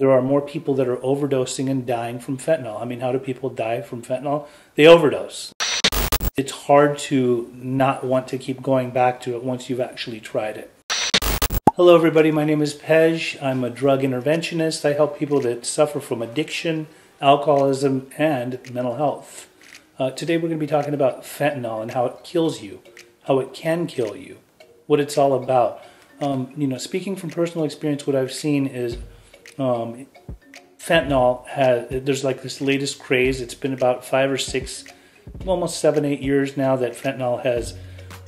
there are more people that are overdosing and dying from fentanyl. I mean, how do people die from fentanyl? They overdose. It's hard to not want to keep going back to it once you've actually tried it. Hello, everybody. My name is Pej. I'm a drug interventionist. I help people that suffer from addiction, alcoholism, and mental health. Uh, today, we're going to be talking about fentanyl and how it kills you, how it can kill you, what it's all about. Um, you know, speaking from personal experience, what I've seen is um, fentanyl has. There's like this latest craze. It's been about five or six, almost seven, eight years now that fentanyl has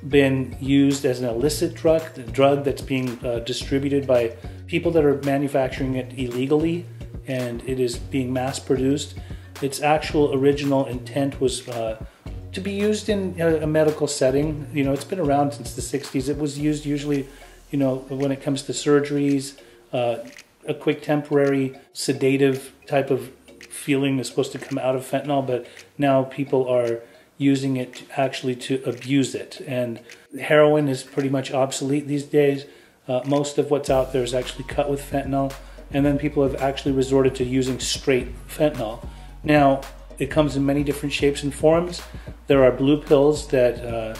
been used as an illicit drug, the drug that's being uh, distributed by people that are manufacturing it illegally, and it is being mass produced. Its actual original intent was uh, to be used in a, medical setting. You know, it's been around since the 60s. It was used usually, you know, when it comes to surgeries, uh, a quick temporary sedative type of feeling is supposed to come out of fentanyl, but now people are using it to actually to abuse it. And heroin is pretty much obsolete these days. Uh, most of what's out there is actually cut with fentanyl, and then people have actually resorted to using straight fentanyl. Now, it comes in many different shapes and forms. There are blue pills that uh,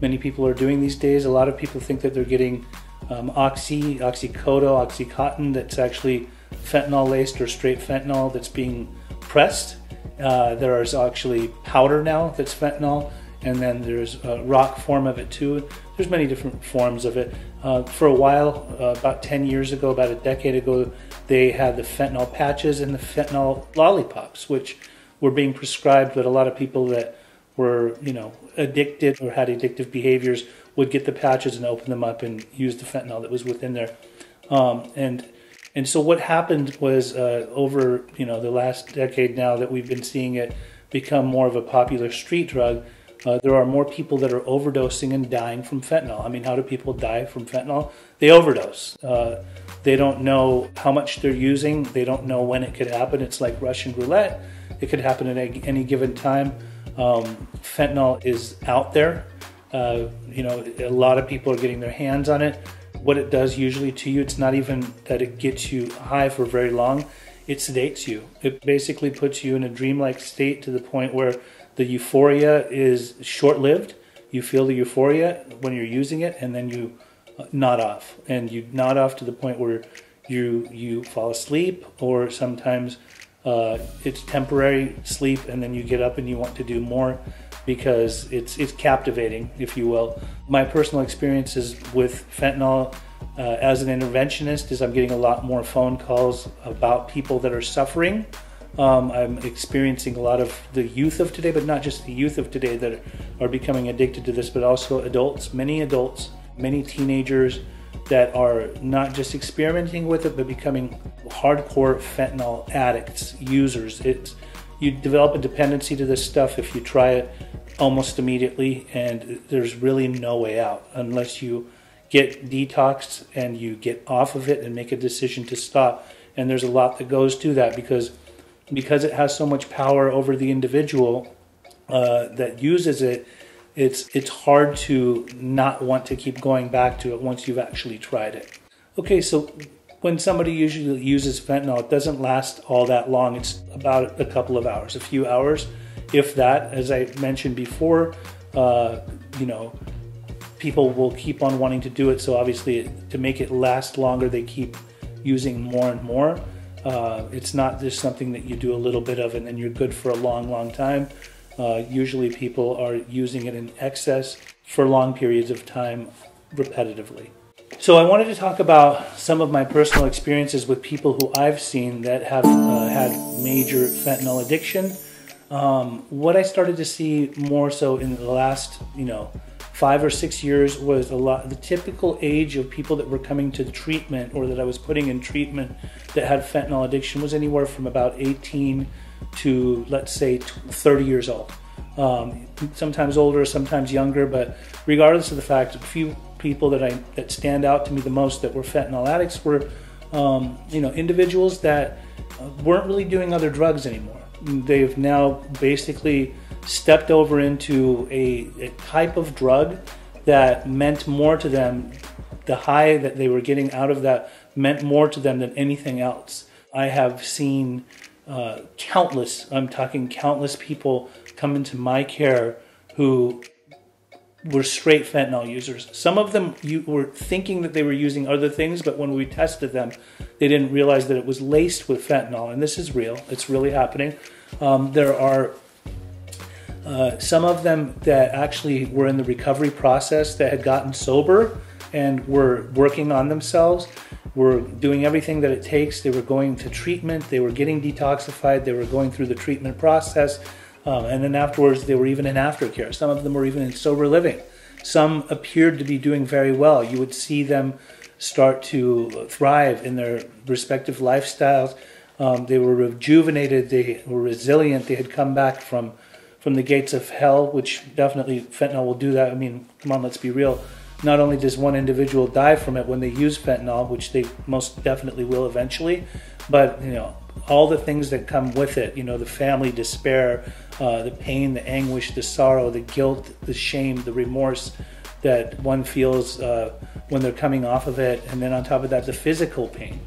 many people are doing these days. A lot of people think that they're getting um, oxy, oxycodone, oxycontin that's actually fentanyl laced or straight fentanyl that's being pressed. Uh, there is actually powder now that's fentanyl, and then there's a rock form of it too. There's many different forms of it. Uh, for a while, uh, about 10 years ago, about a decade ago, they had the fentanyl patches and the fentanyl lollipops, which were being prescribed, but a lot of people that were, you know, addicted or had addictive behaviors would get the patches and open them up and use the fentanyl that was within there. Um, and and so what happened was uh, over you know the last decade now that we've been seeing it become more of a popular street drug. Uh, there are more people that are overdosing and dying from fentanyl. I mean, how do people die from fentanyl? They overdose. Uh, they don't know how much they're using. They don't know when it could happen. It's like Russian roulette. It could happen at any given time. Um, fentanyl is out there. Uh, you know, a lot of people are getting their hands on it. What it does usually to you, it's not even that it gets you high for very long. It sedates you. It basically puts you in a dreamlike state to the point where the euphoria is short-lived. You feel the euphoria when you're using it, and then you uh, nod off, and you nod off to the point where you you fall asleep, or sometimes uh, it's temporary sleep, and then you get up and you want to do more because it's it's captivating, if you will. My personal experiences with fentanyl uh, as an interventionist is I'm getting a lot more phone calls about people that are suffering. Um, I'm experiencing a lot of the youth of today, but not just the youth of today that are becoming addicted to this, but also adults, many adults, many teenagers that are not just experimenting with it, but becoming hardcore fentanyl addicts, users. It's you develop a dependency to this stuff if you try it almost immediately, and there's really no way out unless you get detoxed and you get off of it and make a decision to stop. And there's a lot that goes to that because because it has so much power over the individual uh, that uses it. It's it's hard to not want to keep going back to it once you've actually tried it. Okay, so when somebody usually uses fentanyl, it doesn't last all that long. It's about a couple of hours, a few hours if that, as I mentioned before, uh, you know, people will keep on wanting to do it. So obviously, to make it last longer, they keep using more and more. Uh, it's not just something that you do a little bit of and then you're good for a long, long time. Uh, usually, people are using it in excess for long periods of time repetitively. So, I wanted to talk about some of my personal experiences with people who I've seen that have uh, had major fentanyl addiction um, what I started to see more so in the last, you know, five or six years was a lot. The typical age of people that were coming to treatment or that I was putting in treatment that had fentanyl addiction was anywhere from about 18 to let's say 30 years old. Um, sometimes older, sometimes younger, but regardless of the fact, a few people that I that stand out to me the most that were fentanyl addicts were, um, you know, individuals that uh, weren't really doing other drugs anymore they've now basically stepped over into a, a, type of drug that meant more to them. The high that they were getting out of that meant more to them than anything else. I have seen uh, countless, I'm talking countless people come into my care who were straight fentanyl users. Some of them you were thinking that they were using other things, but when we tested them, they didn't realize that it was laced with fentanyl. And this is real, it's really happening. Um, there are uh, some of them that actually were in the recovery process that had gotten sober and were working on themselves, were doing everything that it takes. They were going to treatment, they were getting detoxified, they were going through the treatment process um, and then afterwards, they were even in aftercare. Some of them were even in sober living. Some appeared to be doing very well. You would see them start to thrive in their respective lifestyles. Um, they were rejuvenated. They were resilient. They had come back from from the gates of hell, which definitely fentanyl will do that. I mean, come on, let's be real. Not only does one individual die from it when they use fentanyl, which they most definitely will eventually, but you know all the things that come with it. You know, the family despair, uh, the pain, the anguish, the sorrow, the guilt, the shame, the remorse that one feels uh, when they're coming off of it, and then on top of that, the physical pain,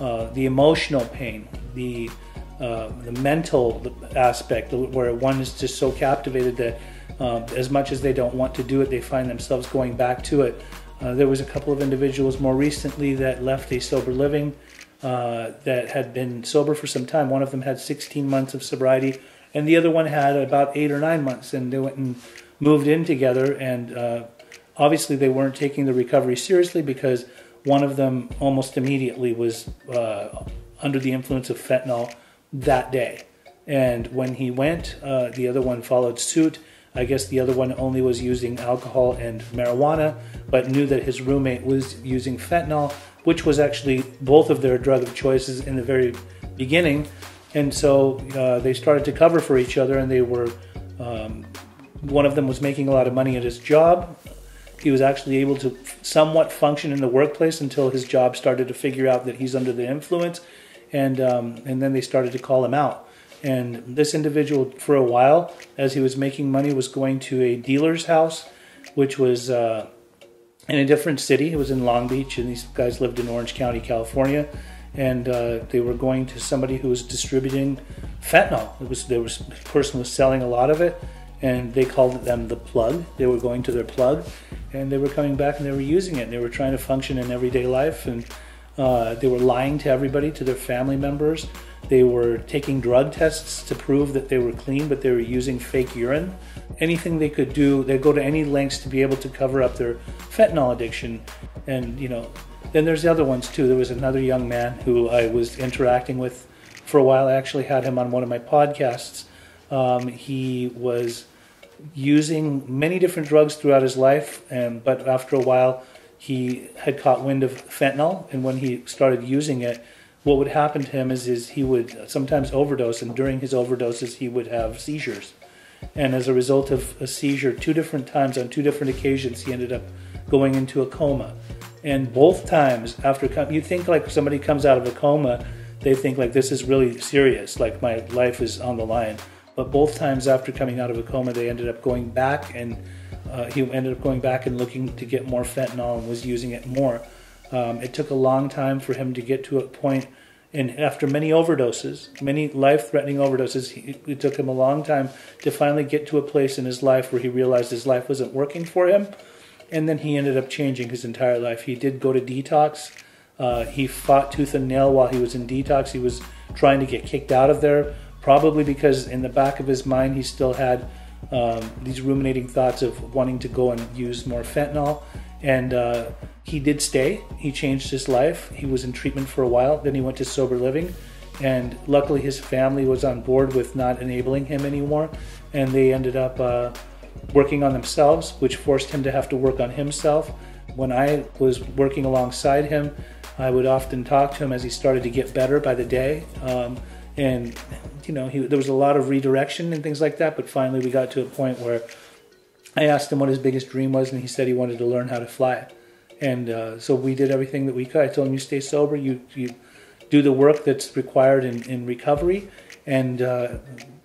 uh, the emotional pain, the uh, the mental aspect where one is just so captivated that um, as much as they don't want to do it, they find themselves going back to it. Uh, there was a couple of individuals more recently that left a sober living uh, that had been sober for some time. One of them had 16 months of sobriety, and the other one had about eight or nine months. And they went and moved in together. And uh, obviously, they weren't taking the recovery seriously because one of them almost immediately was uh, under the influence of fentanyl that day. And when he went, uh, the other one followed suit. I guess the other one only was using alcohol and marijuana, but knew that his roommate was using fentanyl which was actually both of their drug of choices in the very beginning. And so uh, they started to cover for each other, and they were. Um, one of them was making a lot of money at his job. He was actually able to somewhat function in the workplace until his job started to figure out that he's under the influence, and um, and then they started to call him out. And this individual, for a while, as he was making money, was going to a dealer's house, which was uh, in a different city. It was in Long Beach, and these guys lived in Orange County, California. And uh, they were going to somebody who was distributing fentanyl. It was there was a person was selling a lot of it, and they called them the plug. They were going to their plug, and they were coming back and they were using it. And they were trying to function in everyday life, and uh, they were lying to everybody, to their family members. They were taking drug tests to prove that they were clean, but they were using fake urine. Anything they could do, they'd go to any lengths to be able to cover up their fentanyl addiction. And, you know, then there's the other ones too. There was another young man who I was interacting with for a while. I actually had him on one of my podcasts. Um, he was using many different drugs throughout his life, and but after a while, he had caught wind of fentanyl, and when he started using it, what would happen to him is, is he would sometimes overdose, and during his overdoses, he would have seizures. And as a result of a seizure, two different times on two different occasions, he ended up going into a coma. And both times after, you think like somebody comes out of a coma, they think like this is really serious, like my life is on the line. But both times after coming out of a coma, they ended up going back, and uh, he ended up going back and looking to get more fentanyl and was using it more. Um, it took a long time for him to get to a point, and after many overdoses, many life threatening overdoses, he, it took him a long time to finally get to a place in his life where he realized his life wasn't working for him. And then he ended up changing his entire life. He did go to detox. Uh, he fought tooth and nail while he was in detox. He was trying to get kicked out of there, probably because in the back of his mind he still had um, these ruminating thoughts of wanting to go and use more fentanyl. And uh, he did stay. He changed his life. He was in treatment for a while. Then he went to sober living. And luckily, his family was on board with not enabling him anymore. And they ended up uh, working on themselves, which forced him to have to work on himself. When I was working alongside him, I would often talk to him as he started to get better by the day. Um, and, you know, he, there was a lot of redirection and things like that. But finally, we got to a point where I asked him what his biggest dream was, and he said he wanted to learn how to fly. And uh, so we did everything that we could. I told him, you stay sober, you, you do the work that's required in, in recovery, and uh,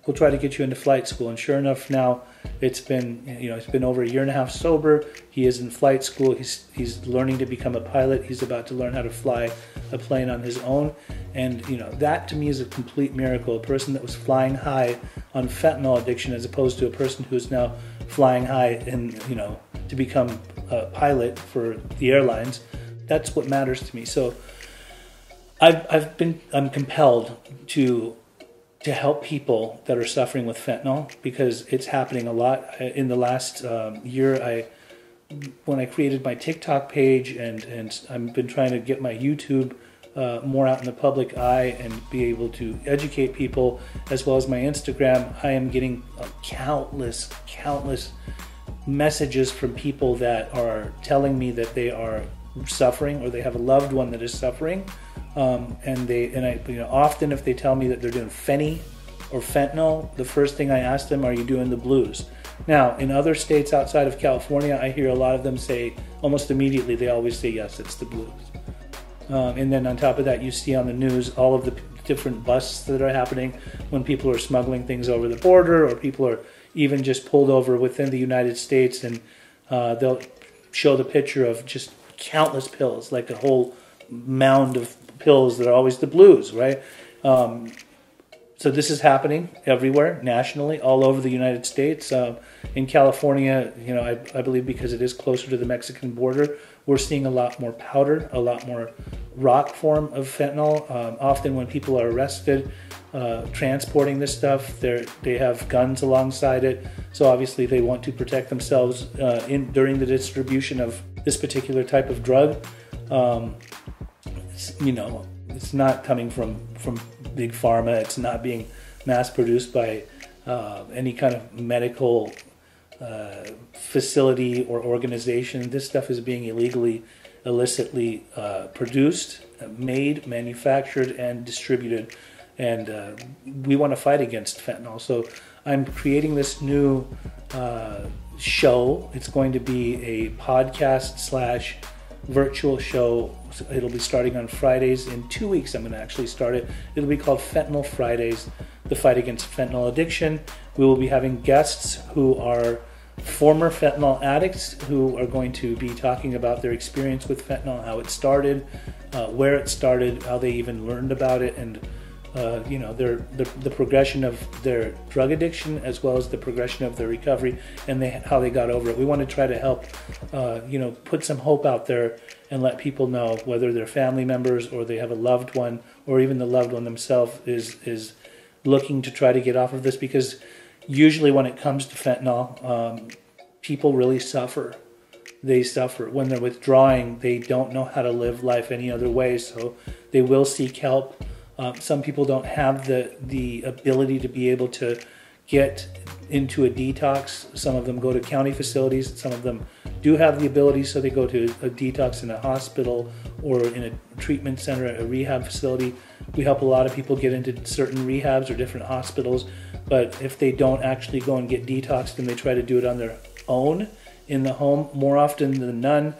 we'll try to get you into flight school. And sure enough, now it's been you know it's been over a year and a half sober. He is in flight school. He's he's learning to become a pilot. He's about to learn how to fly a plane on his own. And you know that to me is a complete miracle. A person that was flying high on fentanyl addiction, as opposed to a person who's now flying high and you know to become a pilot for the airlines. That's what matters to me. So I've I've been I'm compelled to to help people that are suffering with fentanyl because it's happening a lot. In the last um, year, I when I created my TikTok page and and I've been trying to get my YouTube uh, more out in the public eye and be able to educate people as well as my Instagram. I am getting uh, countless, countless messages from people that are telling me that they are suffering or they have a loved one that is suffering um, and they and I you know often if they tell me that they're doing fenny or fentanyl, the first thing I ask them, "Are you doing the blues?" Now, in other states outside of California, I hear a lot of them say almost immediately they always say yes, it's the blues. Um, and then on top of that, you see on the news all of the different busts that are happening when people are smuggling things over the border or people are even just pulled over within the United States and uh, they'll show the picture of just countless pills, like a whole mound of pills that are always the blues, right? Um, so this is happening everywhere, nationally, all over the United States. Uh, in California, you know, I, I, believe because it is closer to the Mexican border, we're seeing a lot more powder, a lot more rock form of fentanyl. Um, often, when people are arrested uh, transporting this stuff, they they have guns alongside it. So obviously, they want to protect themselves uh, in during the distribution of this particular type of drug. Um, you know, it's not coming from from big pharma. It's not being mass produced by uh, any kind of medical uh, facility or organization. This stuff is being illegally, illicitly uh, produced, made, manufactured, and distributed. And uh, we want to fight against fentanyl. So I'm creating this new uh, show. It's going to be a podcast slash virtual show. It'll be starting on Fridays. In two weeks, I'm going to actually start it. It'll be called Fentanyl Fridays, the fight against fentanyl addiction. We will be having guests who are former fentanyl addicts who are going to be talking about their experience with fentanyl, how it started, uh, where it started, how they even learned about it, and uh, you know their the, the, progression of their drug addiction as well as the progression of their recovery and they, how they got over it. We want to try to help, uh, you know, put some hope out there and let people know whether they're family members or they have a loved one or even the loved one themselves is is looking to try to get off of this because usually when it comes to fentanyl, um, people really suffer. They suffer when they're withdrawing. They don't know how to live life any other way, so they will seek help um, some people don't have the the ability to be able to get into a detox. Some of them go to county facilities. Some of them do have the ability, so they go to a detox in a hospital or in a treatment center, a rehab facility. We help a lot of people get into certain rehabs or different hospitals, but if they don't actually go and get detoxed and they try to do it on their own in the home, more often than none,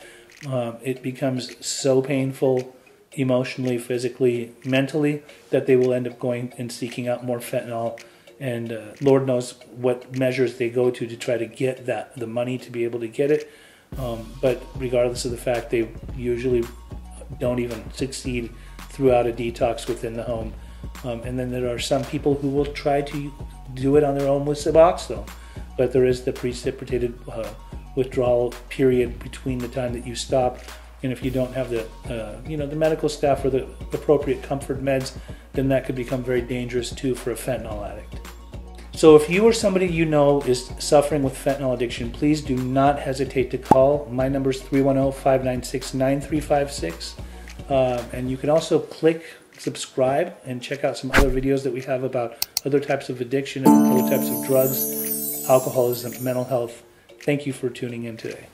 um, it becomes so painful emotionally, physically, mentally, that they will end up going and seeking out more fentanyl. And uh, Lord knows what measures they go to to try to get that the money to be able to get it. Um, but regardless of the fact, they usually don't even succeed throughout a detox within the home. Um, and then there are some people who will try to do it on their own with Suboxone, but there is the precipitated uh, withdrawal period between the time that you stop and if you don't have the, uh, you know, the medical staff or the appropriate comfort meds, then that could become very dangerous too for a fentanyl addict. So if you or somebody you know is suffering with fentanyl addiction, please do not hesitate to call. My number is 310-596-9356. Uh, and you can also click subscribe and check out some other videos that we have about other types of addiction and other types of drugs, alcoholism, mental health. Thank you for tuning in today.